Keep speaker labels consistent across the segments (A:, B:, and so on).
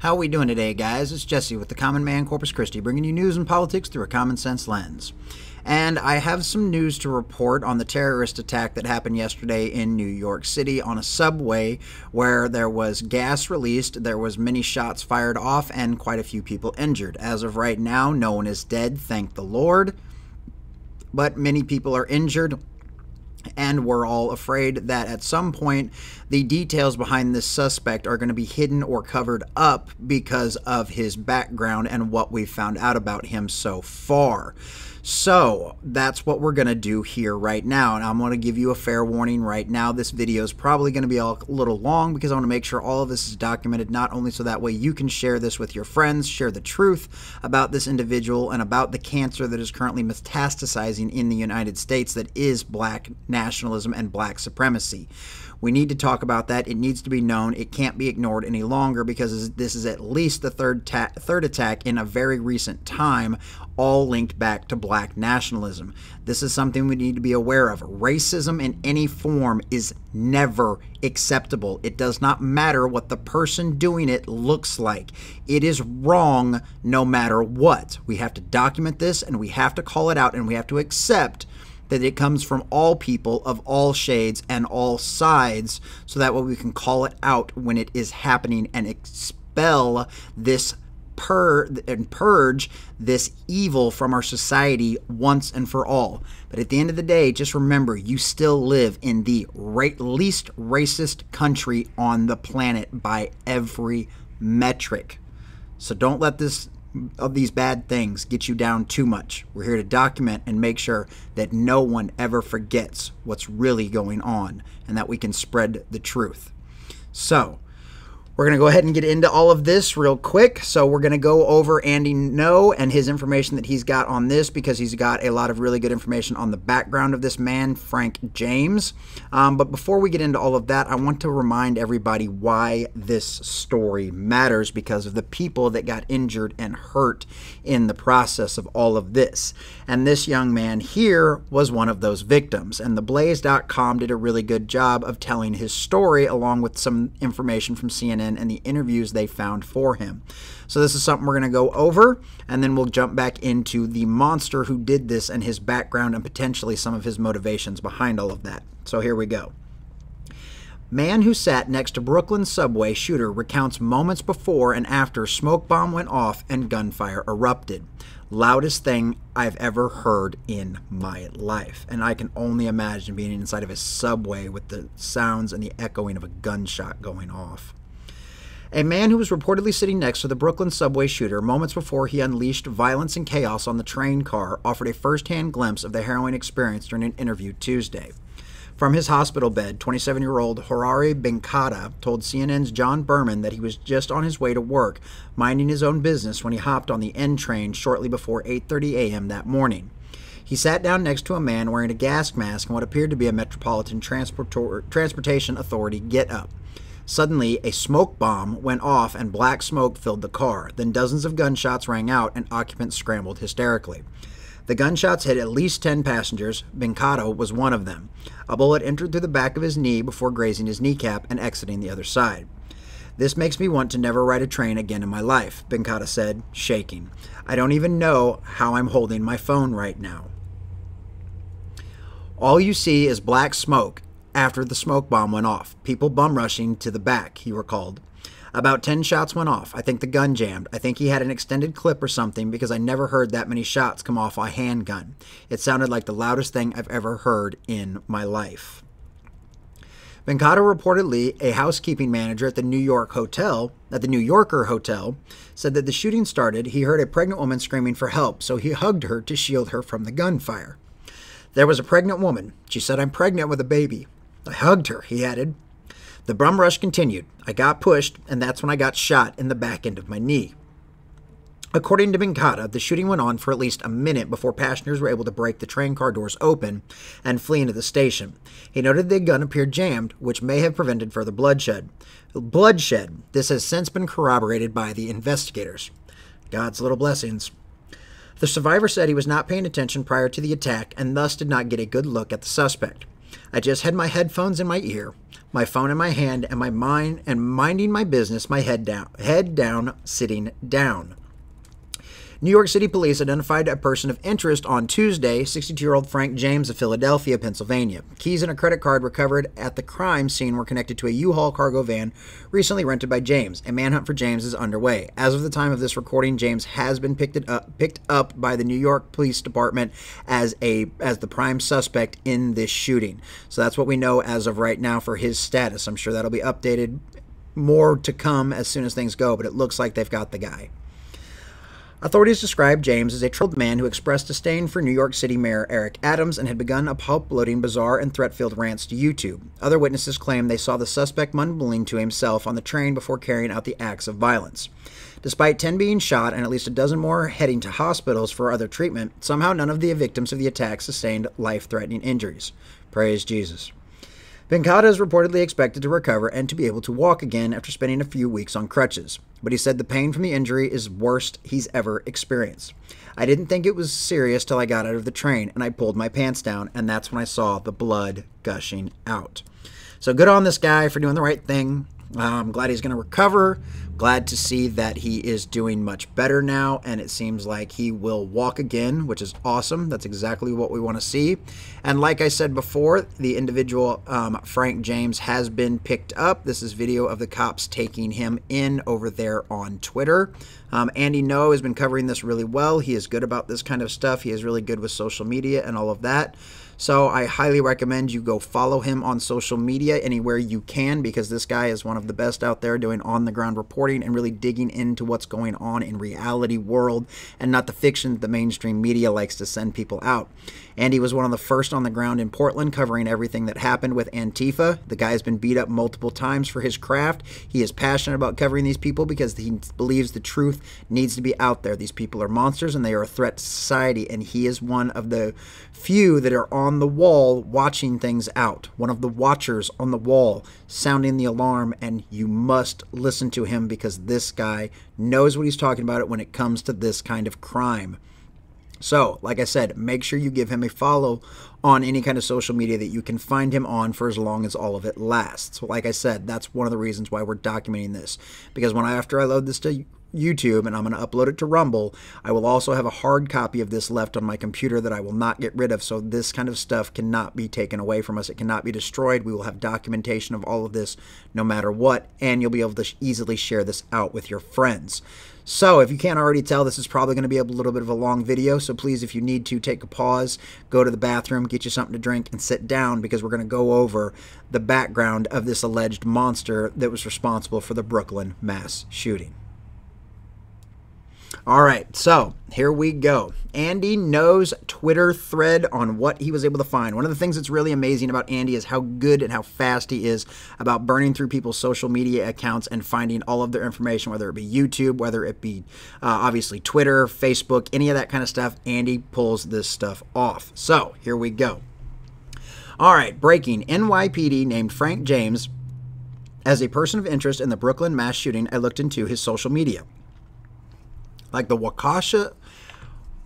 A: How are we doing today, guys? It's Jesse with the Common Man Corpus Christi, bringing you news and politics through a common sense lens. And I have some news to report on the terrorist attack that happened yesterday in New York City on a subway where there was gas released, there was many shots fired off, and quite a few people injured. As of right now, no one is dead, thank the Lord. But many people are injured and we're all afraid that at some point the details behind this suspect are going to be hidden or covered up because of his background and what we've found out about him so far. So that's what we're going to do here right now. And I'm going to give you a fair warning right now. This video is probably going to be a little long because I want to make sure all of this is documented, not only so that way you can share this with your friends, share the truth about this individual and about the cancer that is currently metastasizing in the United States that is black nationalism and black supremacy. We need to talk about that. It needs to be known. It can't be ignored any longer because this is at least the third third attack in a very recent time, all linked back to black nationalism. This is something we need to be aware of. Racism in any form is never acceptable. It does not matter what the person doing it looks like. It is wrong no matter what. We have to document this and we have to call it out and we have to accept that it comes from all people of all shades and all sides, so that way we can call it out when it is happening and expel this pur and purge this evil from our society once and for all. But at the end of the day, just remember you still live in the ra- least racist country on the planet by every metric. So don't let this of these bad things get you down too much. We're here to document and make sure that no one ever forgets what's really going on and that we can spread the truth. So, we're going to go ahead and get into all of this real quick. So, we're going to go over Andy Ngo and his information that he's got on this because he's got a lot of really good information on the background of this man, Frank James. Um, but before we get into all of that, I want to remind everybody why this story matters because of the people that got injured and hurt in the process of all of this. And this young man here was one of those victims. And theblaze.com did a really good job of telling his story along with some information from CNN and the interviews they found for him. So, this is something we're going to go over, and then we'll jump back into the monster who did this and his background and potentially some of his motivations behind all of that. So, here we go. Man who sat next to Brooklyn subway shooter recounts moments before and after smoke bomb went off and gunfire erupted. Loudest thing I've ever heard in my life. And I can only imagine being inside of a subway with the sounds and the echoing of a gunshot going off. A man who was reportedly sitting next to the Brooklyn subway shooter moments before he unleashed violence and chaos on the train car offered a first hand glimpse of the harrowing experience during an interview Tuesday. From his hospital bed, 27 year old Hourari Benkada told CNN's John Berman that he was just on his way to work, minding his own business when he hopped on the N train shortly before 8:30 a.m. that morning. He sat down next to a man wearing a gas mask and what appeared to be a Metropolitan Transportation Authority get up. Suddenly, a smoke bomb went off and black smoke filled the car. Then dozens of gunshots rang out and occupants scrambled hysterically. The gunshots hit at least 10 passengers. Benkada was one of them. A bullet entered through the back of his knee before grazing his kneecap and exiting the other side. This makes me want to never ride a train again in my life, Benkada said, shaking. I don't even know how I'm holding my phone right now. All you see is black smoke after the smoke bomb went off. People bum rushing to the back, he recalled. About 10 shots went off. I think the gun jammed. I think he had an extended clip or something because I never heard that many shots come off a handgun. It sounded like the loudest thing I've ever heard in my life. Benkada reportedly, a housekeeping manager at the New York hotel, at the New Yorker hotel, said that the shooting started. He heard a pregnant woman screaming for help, so he hugged her to shield her from the gunfire. There was a pregnant woman. She said, I'm pregnant with a baby. I hugged her, he added. The bum rush continued. I got pushed, and that's when I got shot in the back end of my knee. According to Benkada, the shooting went on for at least a minute before passengers were able to break the train car doors open and flee into the station. He noted the gun appeared jammed, which may have prevented further bloodshed. Bloodshed. This has since been corroborated by the investigators. God's little blessings. The survivor said he was not paying attention prior to the attack and thus did not get a good look at the suspect. I just had my headphones in my ear, my phone in my hand, and my mind and minding my business, my head down, head down, sitting down. New York City police identified a person of interest on Tuesday, 62 year old Frank James of Philadelphia, Pennsylvania. Keys and a credit card recovered at the crime scene were connected to a U Haul cargo van recently rented by James. A manhunt for James is underway. As of the time of this recording, James has been picked up, picked up by the New York Police Department as, a, as the prime suspect in this shooting. So that's what we know as of right now for his status. I'm sure that'll be updated more to come as soon as things go, but it looks like they've got the guy. Authorities described James as a troubled man who expressed disdain for New York City Mayor Eric Adams and had begun uploading bizarre and threat filled rants to YouTube. Other witnesses claimed they saw the suspect mumbling to himself on the train before carrying out the acts of violence. Despite 10 being shot and at least a dozen more heading to hospitals for other treatment, somehow none of the victims of the attack sustained life threatening injuries. Praise Jesus. Benkada is reportedly expected to recover and to be able to walk again after spending a few weeks on crutches, but he said the pain from the injury is worst he's ever experienced. I didn't think it was serious till I got out of the train and I pulled my pants down, and that's when I saw the blood gushing out. So good on this guy for doing the right thing. Uh, I'm glad he's going to recover. Glad to see that he is doing much better now, and it seems like he will walk again, which is awesome. That's exactly what we want to see. And like I said before, the individual um, Frank James has been picked up. This is video of the cops taking him in over there on Twitter. Um, Andy Ngo has been covering this really well. He is good about this kind of stuff. He is really good with social media and all of that. So I highly recommend you go follow him on social media anywhere you can because this guy is one of the best out there doing on the ground reporting and really digging into what's going on in reality world and not the fiction that the mainstream media likes to send people out. Andy was one of the first on the ground in Portland covering everything that happened with Antifa. The guy's been beat up multiple times for his craft. He is passionate about covering these people because he believes the truth needs to be out there. These people are monsters and they are a threat to society, and he is one of the few that are on the wall watching things out. One of the watchers on the wall sounding the alarm, and you must listen to him because this guy knows what he's talking about when it comes to this kind of crime. So, like I said, make sure you give him a follow on any kind of social media that you can find him on for as long as all of it lasts. Like I said, that's one of the reasons why we're documenting this. Because when I, after I load this to YouTube and I'm going to upload it to Rumble, I will also have a hard copy of this left on my computer that I will not get rid of. So this kind of stuff cannot be taken away from us. It cannot be destroyed. We will have documentation of all of this no matter what, and you'll be able to easily share this out with your friends. So, if you can't already tell, this is probably going to be a little bit of a long video. So, please, if you need to, take a pause, go to the bathroom, get you something to drink, and sit down because we're going to go over the background of this alleged monster that was responsible for the Brooklyn mass shooting. All right, so here we go. Andy Ngo's Twitter thread on what he was able to find. One of the things that's really amazing about Andy is how good and how fast he is about burning through people's social media accounts and finding all of their information, whether it be YouTube, whether it be uh, obviously Twitter, Facebook, any of that kind of stuff. Andy pulls this stuff off. So here we go. All right, breaking NYPD named Frank James as a person of interest in the Brooklyn mass shooting. I looked into his social media like the Waukesha,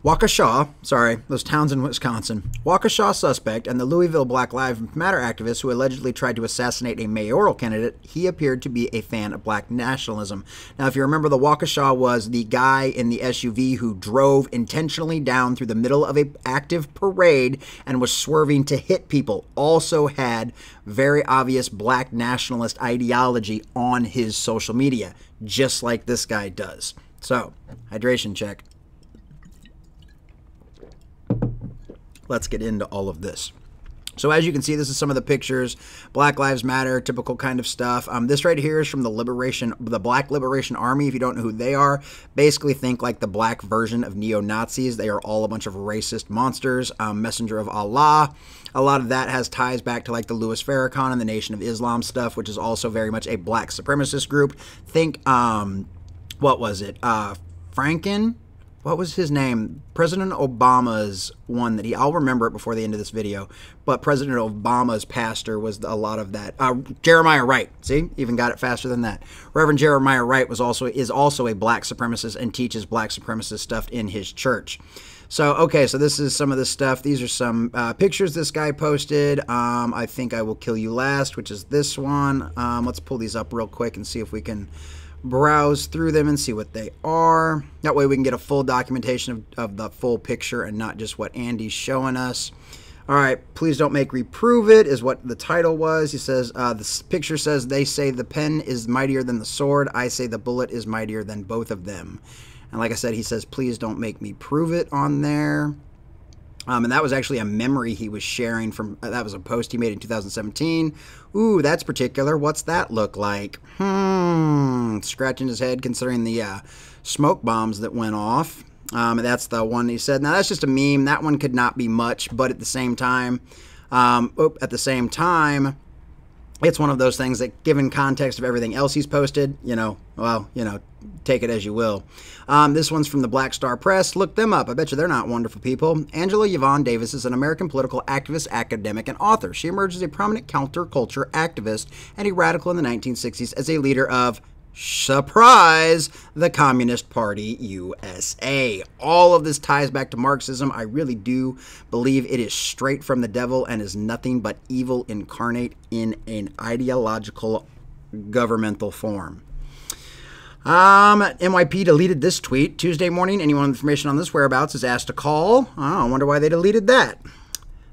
A: Waukesha, sorry, those towns in Wisconsin, Waukesha suspect and the Louisville Black Lives Matter activist who allegedly tried to assassinate a mayoral candidate, he appeared to be a fan of black nationalism. Now, if you remember, the Waukesha was the guy in the SUV who drove intentionally down through the middle of a active parade and was swerving to hit people. Also had very obvious black nationalist ideology on his social media, just like this guy does. So, hydration check. Let's get into all of this. So as you can see, this is some of the pictures. Black Lives Matter, typical kind of stuff. Um, this right here is from the Liberation, the Black Liberation Army. If you don't know who they are, basically think like the black version of neo-Nazis. They are all a bunch of racist monsters. Um, Messenger of Allah. A lot of that has ties back to like the Louis Farrakhan and the Nation of Islam stuff, which is also very much a black supremacist group. Think um, what was it? Uh, Franken? What was his name? President Obama's one that he, I'll remember it before the end of this video, but President Obama's pastor was a lot of that. Uh, Jeremiah Wright, see, even got it faster than that. Reverend Jeremiah Wright was also, is also a black supremacist and teaches black supremacist stuff in his church. So, okay, so this is some of the stuff. These are some uh, pictures this guy posted. Um, I think I will kill you last, which is this one. Um, let's pull these up real quick and see if we can browse through them and see what they are. That way we can get a full documentation of, of the full picture and not just what Andy's showing us. All right, please don't make reprove it is what the title was. He says uh, the picture says they say the pen is mightier than the sword. I say the bullet is mightier than both of them. And like I said, he says please don't make me prove it on there. Um, and that was actually a memory he was sharing from uh, that was a post he made in 2017. Ooh, that's particular. What's that look like? Hmm, scratching his head considering the uh, smoke bombs that went off. Um, and that's the one he said. Now that's just a meme. That one could not be much, but at the same time, um, oh, at the same time, it's one of those things that, given context of everything else he's posted, you know, well, you know, take it as you will. Um, this one's from the Black Star Press. Look them up. I bet you they're not wonderful people. Angela Yvonne Davis is an American political activist, academic, and author. She emerged as a prominent counterculture activist and a radical in the 1960s as a leader of Surprise! The Communist Party USA. All of this ties back to Marxism. I really do believe it is straight from the devil and is nothing but evil incarnate in an ideological governmental form. Um, NYP deleted this tweet. Tuesday morning, anyone with information on this whereabouts is asked to call. Oh, I wonder why they deleted that.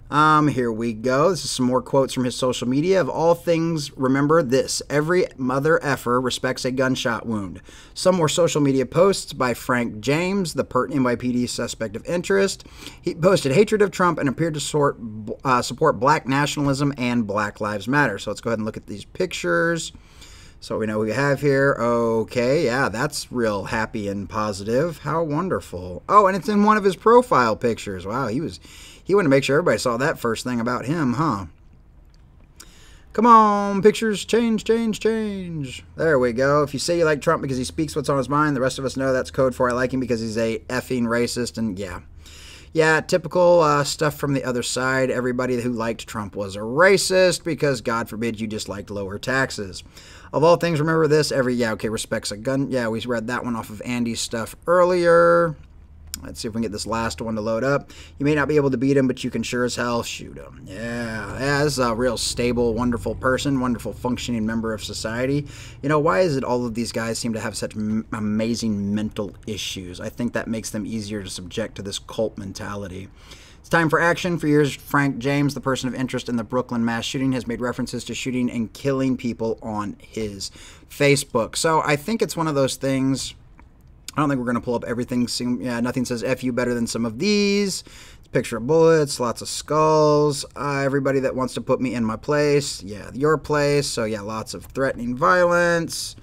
A: Um, here we go. This is some more quotes from his social media. Of all things, remember this every mother effer respects a gunshot wound. Some more social media posts by Frank James, the PERT NYPD suspect of interest. He posted hatred of Trump and appeared to sort, uh, support black nationalism and Black Lives Matter. So let's go ahead and look at these pictures. So we know we have here. Okay, yeah, that's real happy and positive. How wonderful. Oh, and it's in one of his profile pictures. Wow, he was he wanted to make sure everybody saw that first thing about him, huh? Come on, pictures, change, change, change. There we go. If you say you like Trump because he speaks what's on his mind, the rest of us know that's code for I like him because he's a effing racist, and yeah. Yeah, typical uh, stuff from the other side. Everybody who liked Trump was a racist because, God forbid, you disliked lower taxes. Of all things, remember this. Every, yeah, okay, respects a gun. Yeah, we read that one off of Andy's stuff earlier. Let's see if we can get this last one to load up. You may not be able to beat him, but you can sure as hell shoot him. Yeah, yeah, this is a real stable, wonderful person, wonderful functioning member of society. You know, why is it all of these guys seem to have such amazing mental issues? I think that makes them easier to subject to this cult mentality. It's time for action. For years, Frank James, the person of interest in the Brooklyn mass shooting, has made references to shooting and killing people on his Facebook. So I think it's one of those things I don't think we're going to pull up everything. Yeah, nothing says "fu" better than some of these. Picture of bullets, lots of skulls. Uh, everybody that wants to put me in my place, yeah, your place. So yeah, lots of threatening violence.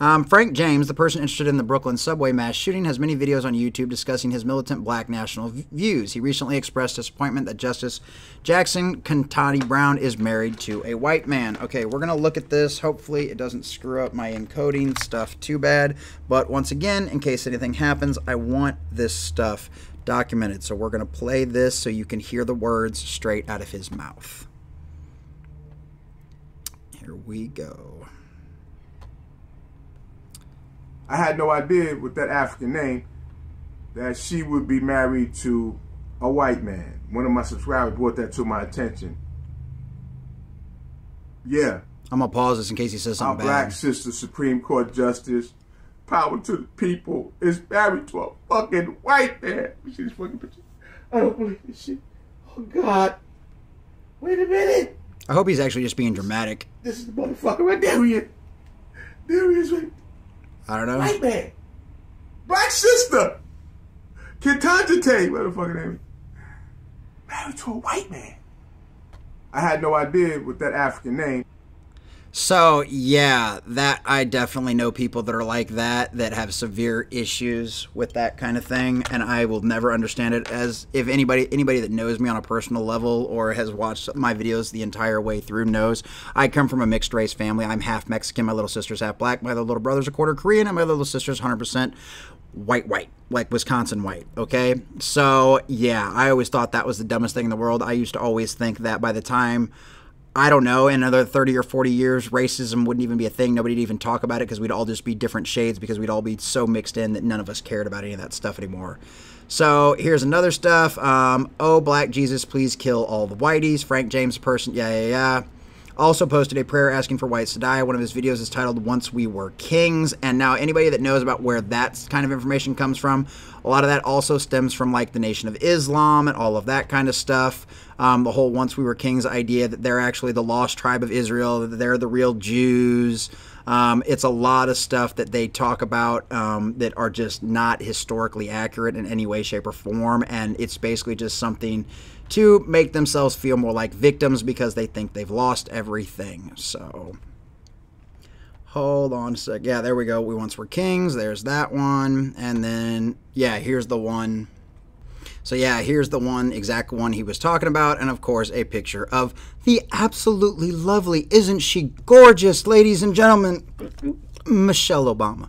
A: Um, Frank James, the person interested in the Brooklyn subway mass shooting, has many videos on YouTube discussing his militant black national views. He recently expressed disappointment that Justice Jackson Ketanji Brown is married to a white man. Okay, we're going to look at this. Hopefully, it doesn't screw up my encoding stuff too bad. But once again, in case anything happens, I want this stuff documented. So we're going to play this so you can hear the words straight out of his mouth. Here we go.
B: I had no idea with that African name that she would be married to a white man. One of my subscribers brought that to my attention. Yeah.
A: I'm gonna pause this in case he says something
B: Our black sister, Supreme Court Justice, power to the people, is married to a fucking white man. see this fucking picture? I don't believe this shit. Oh God. Wait a minute.
A: I hope he's actually just being dramatic.
B: This is the motherfucker right there. He is. There he is right
A: I don't know.
B: White man. Black sister. Ketanji what the fuck name Married to a white man. I had no idea with that African name.
A: So, yeah, that I definitely know people that are like that that have severe issues with that kind of thing and I will never understand it as if anybody anybody that knows me on a personal level or has watched my videos the entire way through knows. I come from a mixed race family. I'm half Mexican, my little sister's half black, my little brother's a quarter Korean and my little sister's 100% white white like wisconsin white okay? So yeah i always thought that was the dumbest thing in the world. I used to always think that by the time I don't know, in another 30 or 40 years, racism wouldn't even be a thing. Nobody'd even talk about it because we'd all just be different shades because we'd all be so mixed in that none of us cared about any of that stuff anymore. So here's another stuff. Um, oh, Black Jesus, please kill all the whiteys. Frank James, person, yeah, yeah, yeah. Also posted a prayer asking for whites to die. One of his videos is titled Once We Were Kings. And now, anybody that knows about where that kind of information comes from, a lot of that also stems from like the Nation of Islam and all of that kind of stuff. Um, the whole Once We Were Kings idea that they're actually the lost tribe of Israel, that they're the real Jews. Um, it's a lot of stuff that they talk about um, that are just not historically accurate in any way, shape, or form. And it's basically just something to make themselves feel more like victims because they think they've lost everything. So, hold on a sec. Yeah, there we go. We once were kings. There's that one. And then, yeah, here's the one. So, yeah, here's the one, exact one he was talking about. And of course, a picture of the absolutely lovely, isn't she gorgeous, ladies and gentlemen, Michelle Obama.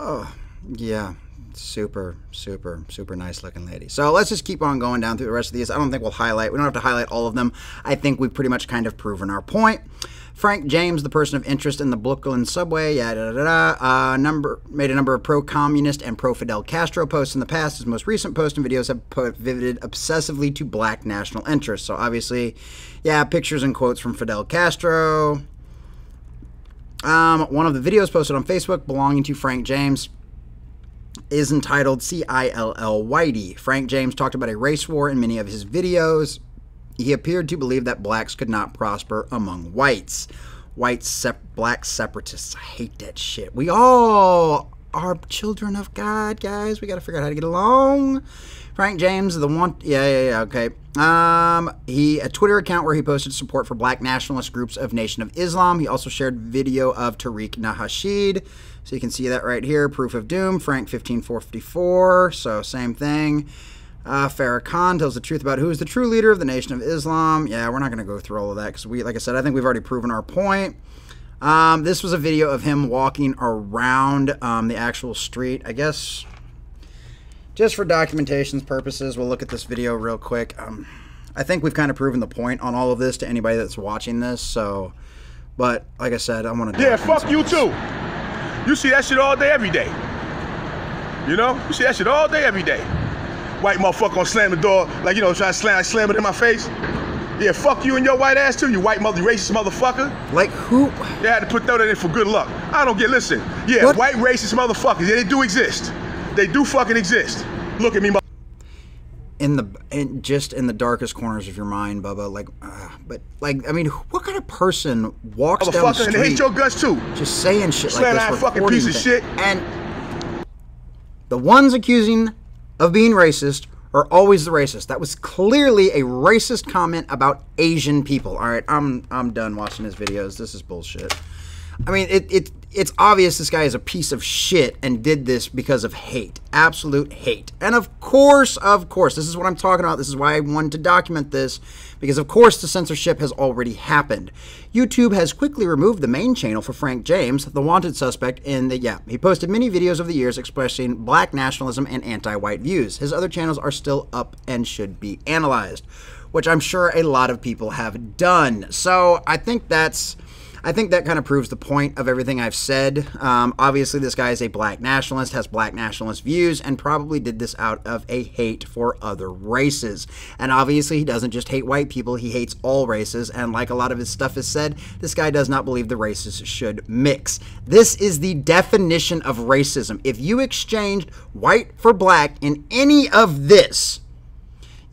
A: Oh, yeah super, super, super nice looking lady. So let's just keep on going down through the rest of these. I don't think we'll highlight, we don't have to highlight all of them. I think we've pretty much kind of proven our point. Frank James, the person of interest in the Brooklyn subway, uh, number made a number of pro-communist and pro-Fidel Castro posts in the past. His most recent posts and videos have pivoted obsessively to black national interests. So obviously, yeah, pictures and quotes from Fidel Castro. Um, one of the videos posted on Facebook belonging to Frank James is entitled CILL Whitey. Frank James talked about a race war in many of his videos. He appeared to believe that blacks could not prosper among whites. White sep- black separatists. I hate that shit. We all are children of God, guys. We got to figure out how to get along. Frank James, the one, yeah, yeah, yeah, okay. Um, he a Twitter account where he posted support for black nationalist groups of Nation of Islam. He also shared video of Tariq Nasheed. So you can see that right here, Proof of Doom, Frank 15454. So same thing. Uh, Farrakhan tells the truth about who is the true leader of the Nation of Islam. Yeah, we're not going to go through all of that because we, like I said, I think we've already proven our point. Um, this was a video of him walking around um, the actual street. I guess just for documentation's purposes, we'll look at this video real quick. Um, I think we've kind of proven the point on all of this to anybody that's watching this. So, but like I said, I want to.
B: Yeah, fuck you too. You see that shit all day, every day. You know? You see that shit all day, every day. White motherfucker gonna slam the door, like, you know, trying to slam, slam it in my face. Yeah, fuck you and your white ass too, you white mother racist motherfucker.
A: Like who?
B: They had to put that in for good luck. I don't get, listen. Yeah, what? white racist motherfuckers, yeah, they do exist. They do fucking exist. Look at me,
A: in the in just in the darkest corners of your mind, Bubba. Like, uh, but like, I mean, what kind of person walks down the street
B: and hate your guts too,
A: just saying shit like this,
B: that fucking piece of shit,
A: and the ones accusing of being racist are always the racist. That was clearly a racist comment about Asian people. All right, I'm I'm done watching his videos. This is bullshit. I mean, it, it it's obvious this guy is a piece of shit and did this because of hate, absolute hate. And of course, of course, this is what I'm talking about. This is why I wanted to document this because of course the censorship has already happened. YouTube has quickly removed the main channel for Frank James, the wanted suspect in the yeah. He posted many videos over the years expressing black nationalism and anti-white views. His other channels are still up and should be analyzed, which I'm sure a lot of people have done. So, I think that's I think that kind of proves the point of everything I've said. Um, obviously, this guy is a black nationalist, has black nationalist views, and probably did this out of a hate for other races. And obviously, he doesn't just hate white people, he hates all races. And like a lot of his stuff is said, this guy does not believe the races should mix. This is the definition of racism. If you exchanged white for black in any of this,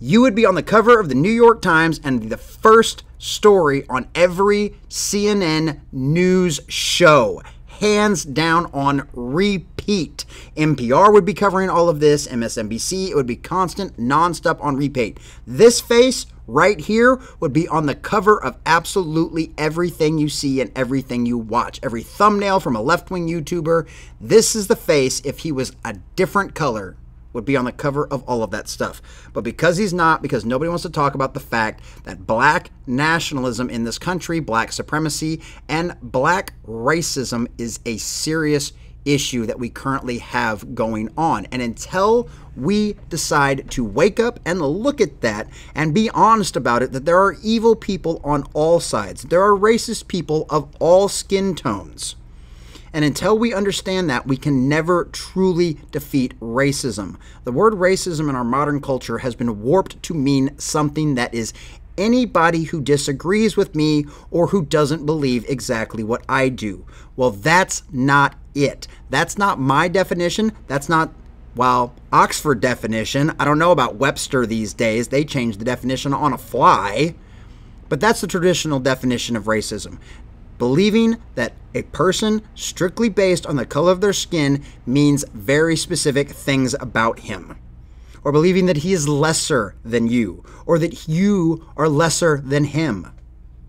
A: you would be on the cover of the New York Times and the first story on every CNN news show. Hands down on repeat. NPR would be covering all of this, MSNBC, it would be constant, nonstop on repeat. This face right here would be on the cover of absolutely everything you see and everything you watch. Every thumbnail from a left wing YouTuber. This is the face if he was a different color would be on the cover of all of that stuff. But because he's not, because nobody wants to talk about the fact that black nationalism in this country, black supremacy, and black racism is a serious issue that we currently have going on. And until we decide to wake up and look at that and be honest about it, that there are evil people on all sides, there are racist people of all skin tones. And until we understand that, we can never truly defeat racism. The word racism in our modern culture has been warped to mean something that is anybody who disagrees with me or who doesn't believe exactly what I do. Well, that's not it. That's not my definition. That's not, well, Oxford definition. I don't know about Webster these days. They change the definition on a fly. But that's the traditional definition of racism believing that a person strictly based on the color of their skin means very specific things about him. Or believing that he is lesser than you, or that you are lesser than him.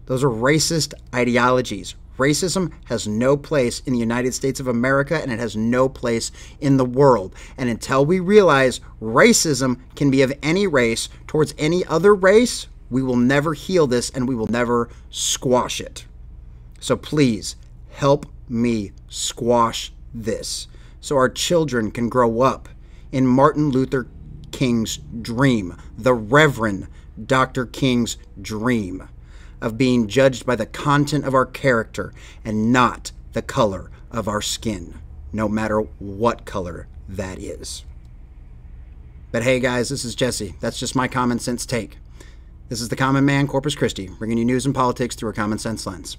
A: Those are racist ideologies. Racism has no place in the United States of America and it has no place in the world. And until we realize racism can be of any race towards any other race, we will never heal this and we will never squash it. So please help me squash this so our children can grow up in Martin Luther King's dream, the Reverend Dr. King's dream of being judged by the content of our character and not the color of our skin, no matter what color that is. But hey, guys, this is Jesse. That's just my common sense take. This is the Common Man, Corpus Christi, bringing you news and politics through a common sense lens.